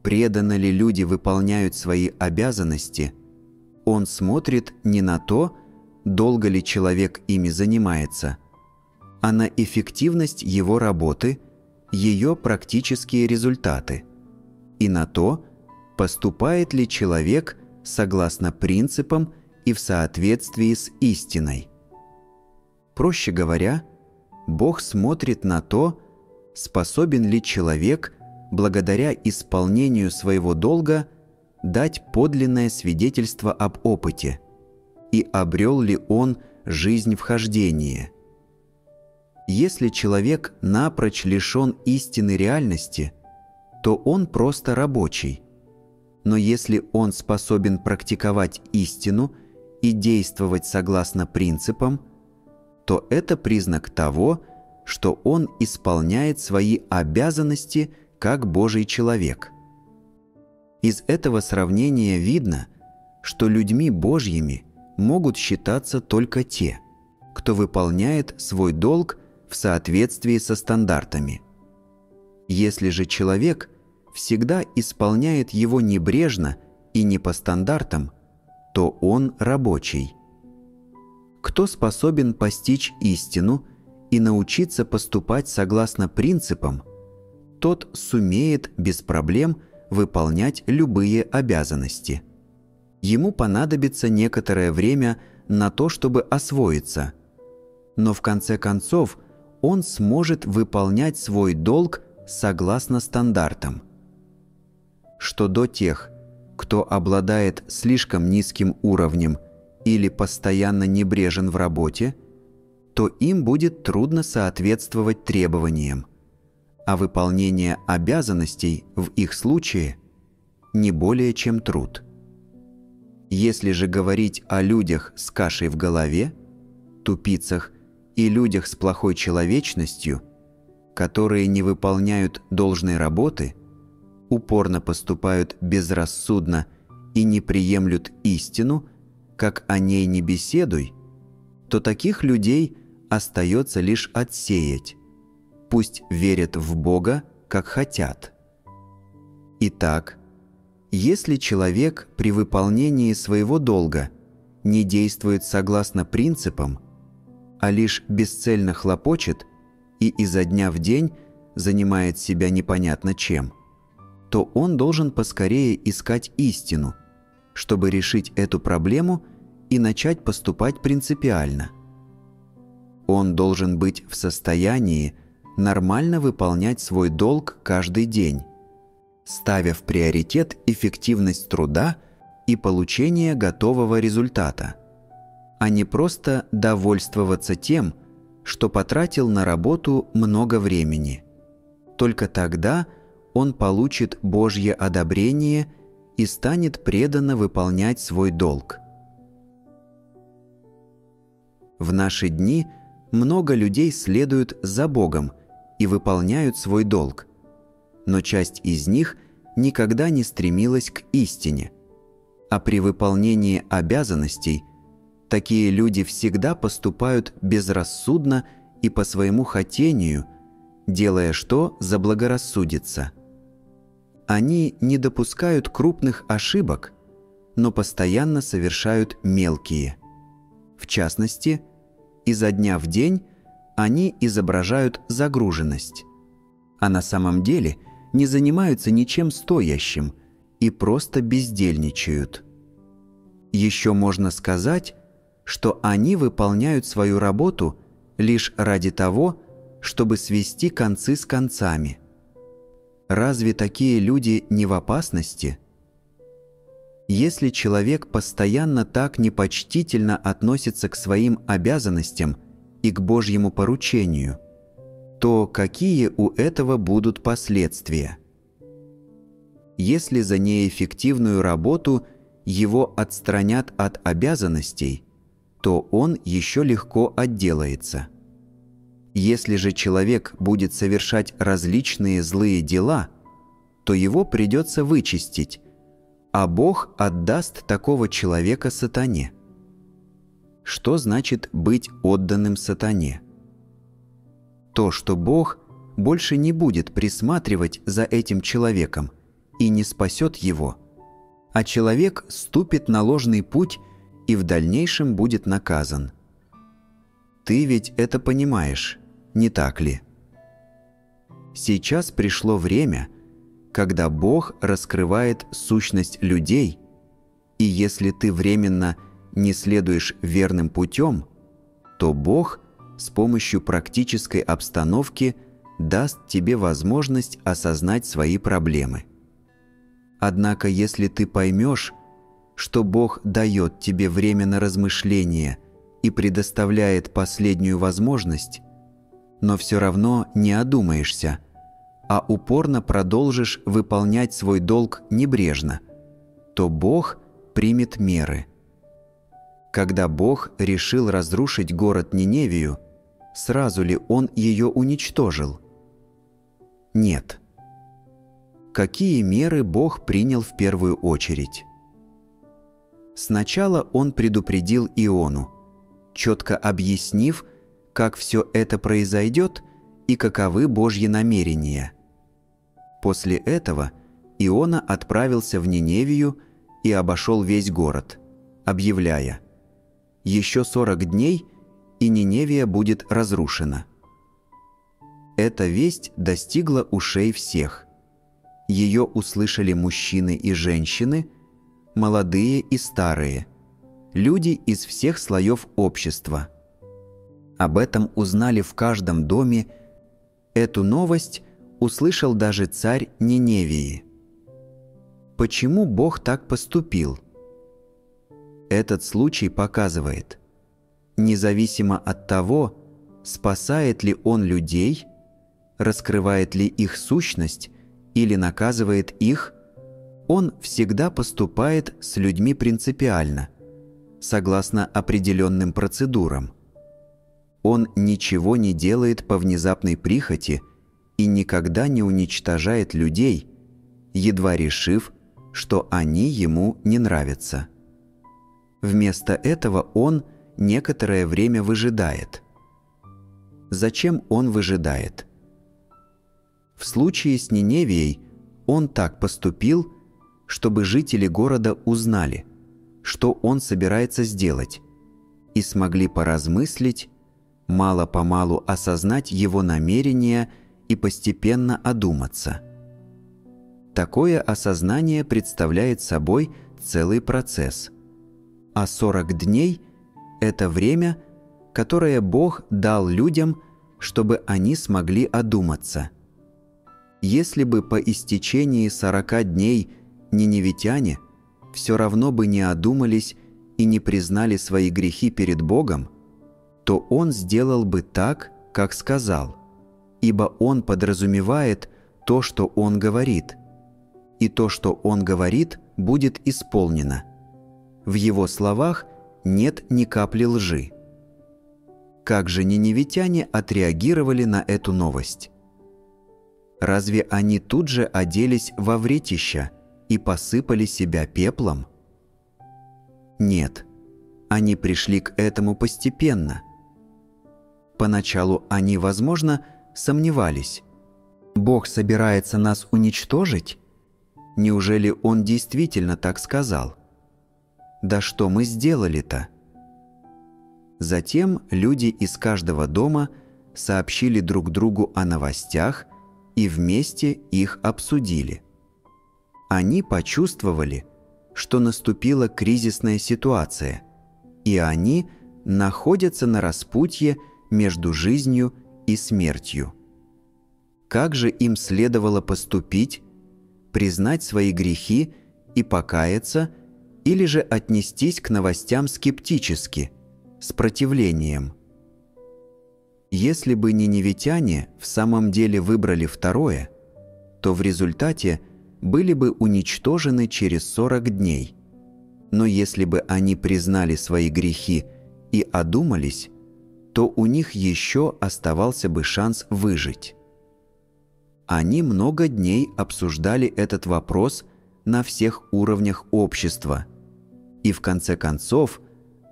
преданно ли люди выполняют свои обязанности, Он смотрит не на то, долго ли человек ими занимается, а на эффективность его работы, ее практические результаты, и на то, поступает ли человек согласно принципам и в соответствии с истиной. Проще говоря, Бог смотрит на то, способен ли человек, благодаря исполнению своего долга, дать подлинное свидетельство об опыте, и обрел ли он жизнь в хождении. Если человек напрочь лишен истины реальности, то он просто рабочий. Но если он способен практиковать истину и действовать согласно принципам – то это признак того, что он исполняет свои обязанности как Божий человек. Из этого сравнения видно, что людьми Божьими могут считаться только те, кто выполняет свой долг в соответствии со стандартами. Если же человек всегда исполняет его небрежно и не по стандартам, то он рабочий – кто способен постичь истину и научиться поступать согласно принципам, тот сумеет без проблем выполнять любые обязанности. Ему понадобится некоторое время на то, чтобы освоиться, но в конце концов он сможет выполнять свой долг согласно стандартам. Что до тех, кто обладает слишком низким уровнем – или постоянно небрежен в работе, то им будет трудно соответствовать требованиям, а выполнение обязанностей в их случае не более чем труд. Если же говорить о людях с кашей в голове, тупицах и людях с плохой человечностью, которые не выполняют должной работы, упорно поступают безрассудно и не приемлют истину – как о ней не беседуй, то таких людей остается лишь отсеять. Пусть верят в Бога, как хотят. Итак, если человек при выполнении своего долга не действует согласно принципам, а лишь бесцельно хлопочет и изо дня в день занимает себя непонятно чем, то он должен поскорее искать истину, чтобы решить эту проблему и начать поступать принципиально. Он должен быть в состоянии нормально выполнять свой долг каждый день, ставя в приоритет эффективность труда и получение готового результата, а не просто довольствоваться тем, что потратил на работу много времени. Только тогда он получит Божье одобрение и станет преданно выполнять свой долг. В наши дни много людей следуют за Богом и выполняют свой долг, но часть из них никогда не стремилась к истине. А при выполнении обязанностей такие люди всегда поступают безрассудно и по своему хотению, делая что заблагорассудится. Они не допускают крупных ошибок, но постоянно совершают мелкие. В частности, изо дня в день они изображают загруженность, а на самом деле не занимаются ничем стоящим и просто бездельничают. Еще можно сказать, что они выполняют свою работу лишь ради того, чтобы свести концы с концами. Разве такие люди не в опасности? Если человек постоянно так непочтительно относится к своим обязанностям и к Божьему поручению, то какие у этого будут последствия? Если за неэффективную работу его отстранят от обязанностей, то он еще легко отделается. Если же человек будет совершать различные злые дела, то его придется вычистить, а Бог отдаст такого человека сатане. Что значит быть отданным сатане? То, что Бог больше не будет присматривать за этим человеком и не спасет его, а человек ступит на ложный путь и в дальнейшем будет наказан. Ты ведь это понимаешь, не так ли? Сейчас пришло время, когда Бог раскрывает сущность людей, и если ты временно не следуешь верным путем, то Бог с помощью практической обстановки даст тебе возможность осознать свои проблемы. Однако если ты поймешь, что Бог дает тебе время на размышление и предоставляет последнюю возможность, но все равно не одумаешься, а упорно продолжишь выполнять свой долг небрежно, то Бог примет меры. Когда Бог решил разрушить город Ниневию, сразу ли Он ее уничтожил? Нет. Какие меры Бог принял в первую очередь? Сначала Он предупредил Иону, четко объяснив, как все это произойдет и каковы Божьи намерения. После этого Иона отправился в Ниневию и обошел весь город, объявляя «Еще сорок дней, и Ниневия будет разрушена». Эта весть достигла ушей всех. Ее услышали мужчины и женщины, молодые и старые, люди из всех слоев общества – об этом узнали в каждом доме. Эту новость услышал даже царь Ниневии. Почему Бог так поступил? Этот случай показывает, независимо от того, спасает ли он людей, раскрывает ли их сущность или наказывает их, он всегда поступает с людьми принципиально, согласно определенным процедурам – он ничего не делает по внезапной прихоти и никогда не уничтожает людей, едва решив, что они ему не нравятся. Вместо этого он некоторое время выжидает. Зачем он выжидает? В случае с Ниневией он так поступил, чтобы жители города узнали, что он собирается сделать, и смогли поразмыслить мало-помалу осознать его намерения и постепенно одуматься. Такое осознание представляет собой целый процесс. А 40 дней – это время, которое Бог дал людям, чтобы они смогли одуматься. Если бы по истечении 40 дней ниневитяне все равно бы не одумались и не признали свои грехи перед Богом – то он сделал бы так, как сказал, ибо он подразумевает то, что он говорит, и то, что он говорит, будет исполнено. В его словах нет ни капли лжи. Как же ниневитяне отреагировали на эту новость? Разве они тут же оделись во вретища и посыпали себя пеплом? Нет, они пришли к этому постепенно – Поначалу они, возможно, сомневались. «Бог собирается нас уничтожить? Неужели Он действительно так сказал? Да что мы сделали-то?» Затем люди из каждого дома сообщили друг другу о новостях и вместе их обсудили. Они почувствовали, что наступила кризисная ситуация, и они находятся на распутье – между жизнью и смертью. Как же им следовало поступить, признать свои грехи и покаяться, или же отнестись к новостям скептически, с противлением? Если бы ниневитяне в самом деле выбрали второе, то в результате были бы уничтожены через 40 дней. Но если бы они признали свои грехи и одумались, то у них еще оставался бы шанс выжить. Они много дней обсуждали этот вопрос на всех уровнях общества, и в конце концов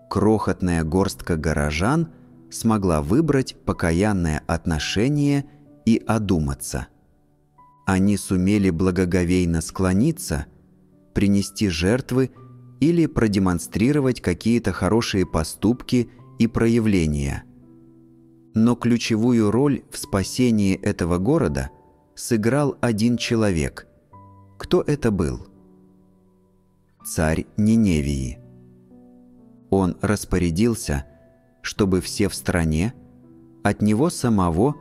крохотная горстка горожан смогла выбрать покаянное отношение и одуматься. Они сумели благоговейно склониться, принести жертвы или продемонстрировать какие-то хорошие поступки и проявления. Но ключевую роль в спасении этого города сыграл один человек. Кто это был? Царь Ниневии. Он распорядился, чтобы все в стране, от него самого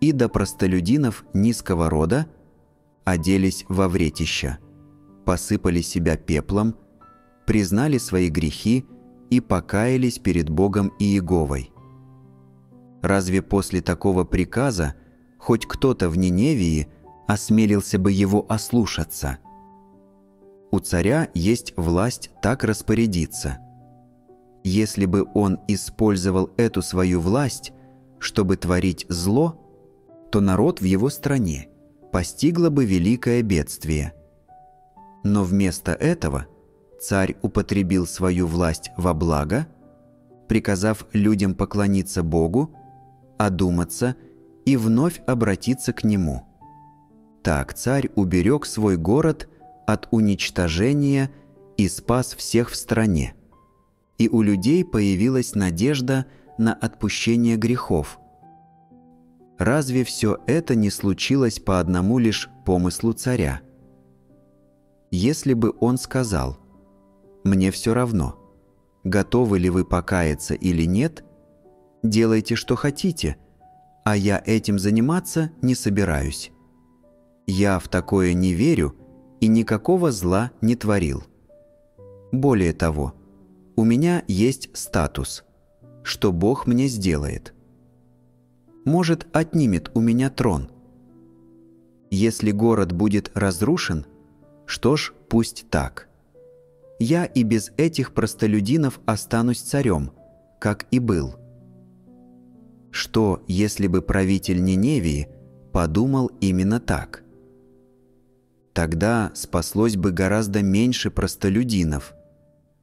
и до простолюдинов низкого рода, оделись во вретища, посыпали себя пеплом, признали свои грехи и покаялись перед Богом и Иеговой. Разве после такого приказа хоть кто-то в Ниневии осмелился бы его ослушаться? У царя есть власть так распорядиться. Если бы он использовал эту свою власть, чтобы творить зло, то народ в его стране постигло бы великое бедствие. Но вместо этого царь употребил свою власть во благо, приказав людям поклониться Богу, одуматься и вновь обратиться к Нему. Так царь уберег свой город от уничтожения и спас всех в стране. И у людей появилась надежда на отпущение грехов. Разве все это не случилось по одному лишь помыслу царя? Если бы он сказал «Мне все равно, готовы ли вы покаяться или нет, делайте, что хотите, а я этим заниматься не собираюсь. Я в такое не верю и никакого зла не творил. Более того, у меня есть статус – что Бог мне сделает. Может, отнимет у меня трон. Если город будет разрушен, что ж, пусть так. Я и без этих простолюдинов останусь царем, как и был. Что, если бы правитель Ниневии подумал именно так? Тогда спаслось бы гораздо меньше простолюдинов.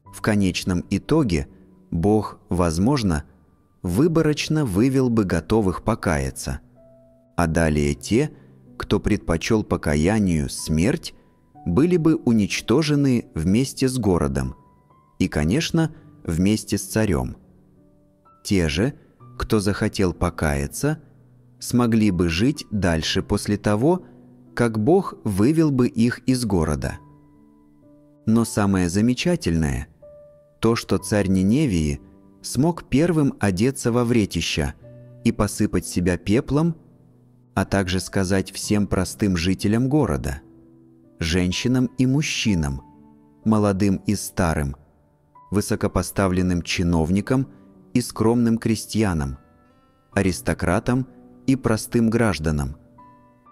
В конечном итоге – Бог, возможно, выборочно вывел бы готовых покаяться, а далее те, кто предпочел покаянию смерть, были бы уничтожены вместе с городом и, конечно, вместе с царем. Те же, кто захотел покаяться, смогли бы жить дальше после того, как Бог вывел бы их из города. Но самое замечательное – то, что царь Ниневии смог первым одеться во вретища и посыпать себя пеплом, а также сказать всем простым жителям города, женщинам и мужчинам, молодым и старым, высокопоставленным чиновникам и скромным крестьянам, аристократам и простым гражданам,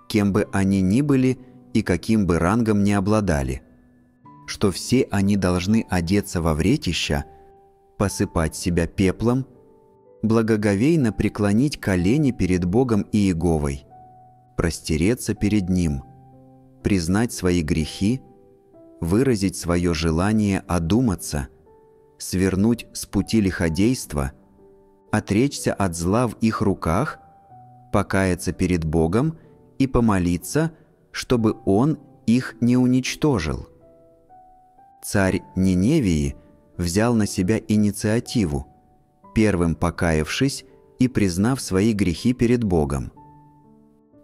кем бы они ни были и каким бы рангом ни обладали – что все они должны одеться во вретища, посыпать себя пеплом, благоговейно преклонить колени перед Богом и Иеговой, простереться перед Ним, признать свои грехи, выразить свое желание одуматься, свернуть с пути лиходейства, отречься от зла в их руках, покаяться перед Богом и помолиться, чтобы Он их не уничтожил – царь Ниневии взял на себя инициативу, первым покаявшись и признав свои грехи перед Богом.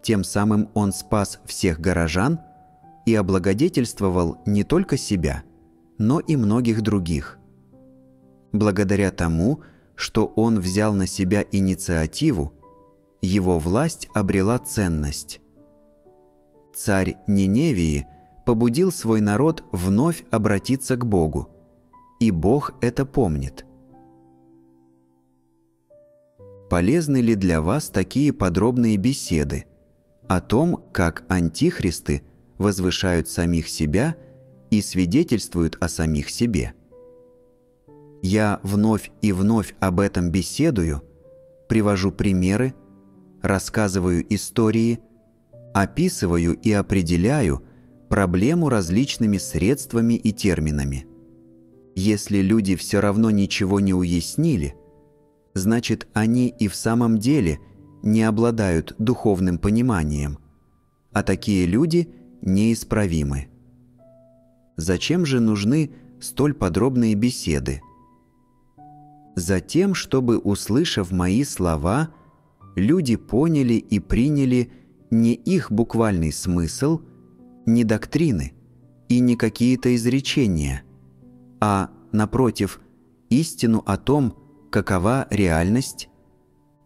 Тем самым он спас всех горожан и облагодетельствовал не только себя, но и многих других. Благодаря тому, что он взял на себя инициативу, его власть обрела ценность. Царь Ниневии – побудил свой народ вновь обратиться к Богу. И Бог это помнит. Полезны ли для вас такие подробные беседы о том, как антихристы возвышают самих себя и свидетельствуют о самих себе? Я вновь и вновь об этом беседую, привожу примеры, рассказываю истории, описываю и определяю – проблему различными средствами и терминами. Если люди все равно ничего не уяснили, значит они и в самом деле не обладают духовным пониманием, а такие люди неисправимы. Зачем же нужны столь подробные беседы? Затем, чтобы, услышав мои слова, люди поняли и приняли не их буквальный смысл, не доктрины и не какие-то изречения, а, напротив, истину о том, какова реальность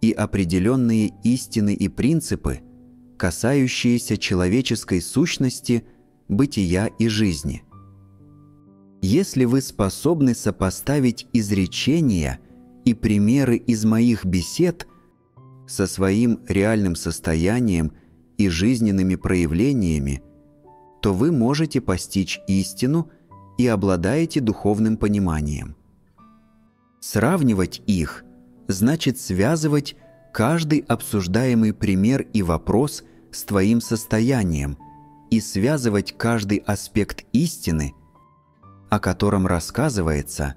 и определенные истины и принципы, касающиеся человеческой сущности, бытия и жизни. Если вы способны сопоставить изречения и примеры из моих бесед со своим реальным состоянием и жизненными проявлениями, то вы можете постичь истину и обладаете духовным пониманием. Сравнивать их значит связывать каждый обсуждаемый пример и вопрос с твоим состоянием и связывать каждый аспект истины, о котором рассказывается,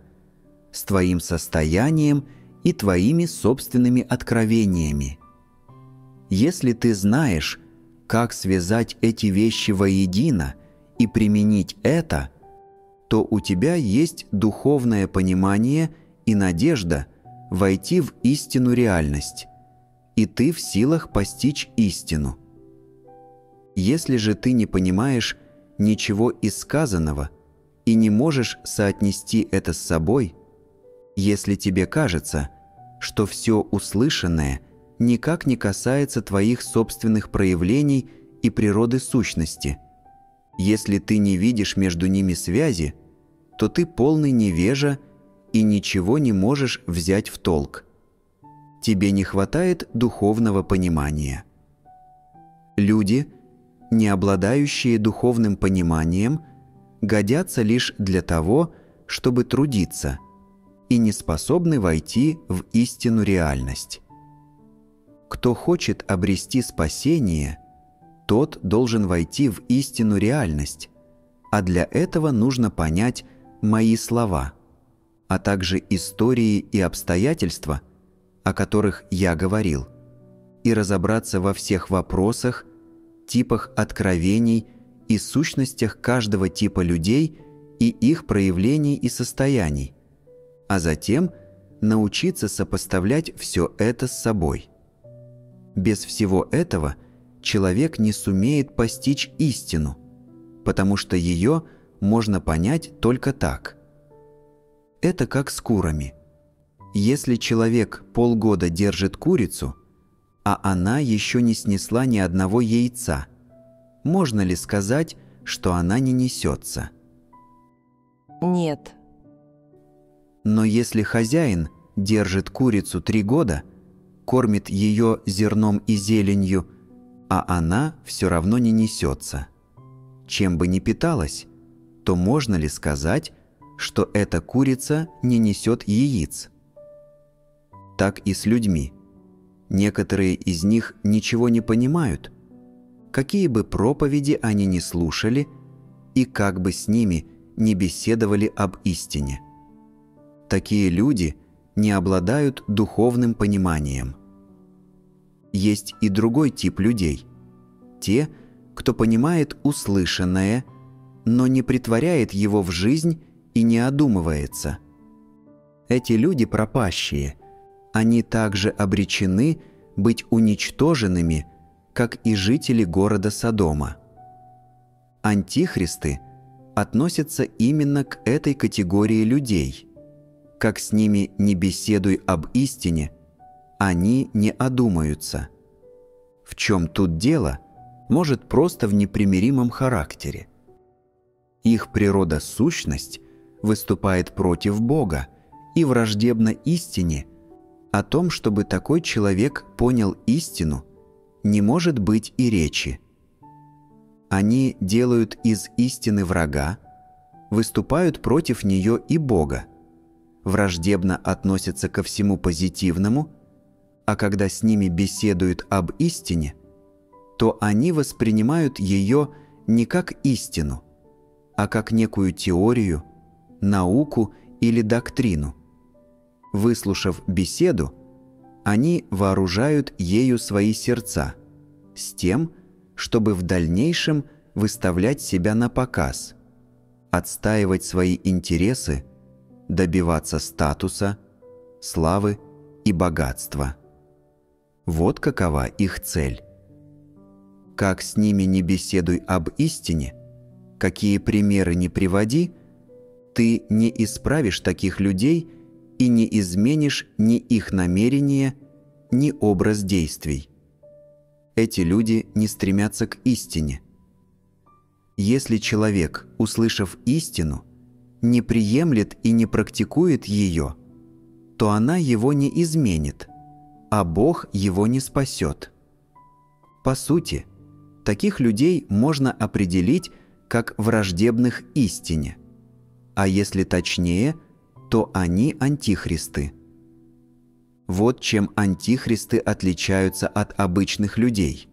с твоим состоянием и твоими собственными откровениями. Если ты знаешь, как связать эти вещи воедино и применить это, то у тебя есть духовное понимание – и надежда войти в истину реальность, и ты в силах постичь истину. Если же ты не понимаешь ничего из сказанного и не можешь соотнести это с собой, если тебе кажется, что все услышанное никак не касается твоих собственных проявлений и природы сущности, если ты не видишь между ними связи, то ты полный невежа и ничего не можешь взять в толк. Тебе не хватает духовного понимания. Люди, не обладающие духовным пониманием, годятся лишь для того, чтобы трудиться, и не способны войти в истину реальность. Кто хочет обрести спасение, тот должен войти в истину реальность, а для этого нужно понять мои слова – а также истории и обстоятельства, о которых я говорил, и разобраться во всех вопросах, типах откровений и сущностях каждого типа людей и их проявлений и состояний, а затем научиться сопоставлять все это с собой. Без всего этого человек не сумеет постичь истину, потому что ее можно понять только так – это как с курами. Если человек полгода держит курицу, а она еще не снесла ни одного яйца, можно ли сказать, что она не несется? Нет. Но если хозяин держит курицу три года, кормит ее зерном и зеленью, а она все равно не несется, чем бы ни питалась, то можно ли сказать, что эта курица не несет яиц. Так и с людьми. Некоторые из них ничего не понимают, какие бы проповеди они ни слушали и как бы с ними не беседовали об истине. Такие люди не обладают духовным пониманием. Есть и другой тип людей. Те, кто понимает услышанное, но не притворяет его в жизнь и не одумывается. Эти люди пропащие, они также обречены быть уничтоженными, как и жители города Содома. Антихристы относятся именно к этой категории людей. Как с ними не беседуй об истине, они не одумаются. В чем тут дело, может просто в непримиримом характере. Их природа-сущность выступает против Бога и враждебна истине, о том, чтобы такой человек понял истину, не может быть и речи. Они делают из истины врага, выступают против нее и Бога, враждебно относятся ко всему позитивному, а когда с ними беседуют об истине, то они воспринимают ее не как истину, а как некую теорию – науку или доктрину. Выслушав беседу, они вооружают ею свои сердца с тем, чтобы в дальнейшем выставлять себя на показ, отстаивать свои интересы, добиваться статуса, славы и богатства. Вот какова их цель. Как с ними не беседуй об истине, какие примеры не приводи, ты не исправишь таких людей и не изменишь ни их намерения, ни образ действий. Эти люди не стремятся к истине. Если человек, услышав истину, не приемлет и не практикует ее, то она его не изменит, а Бог его не спасет. По сути, таких людей можно определить как враждебных истине, а если точнее, то они антихристы. Вот чем антихристы отличаются от обычных людей.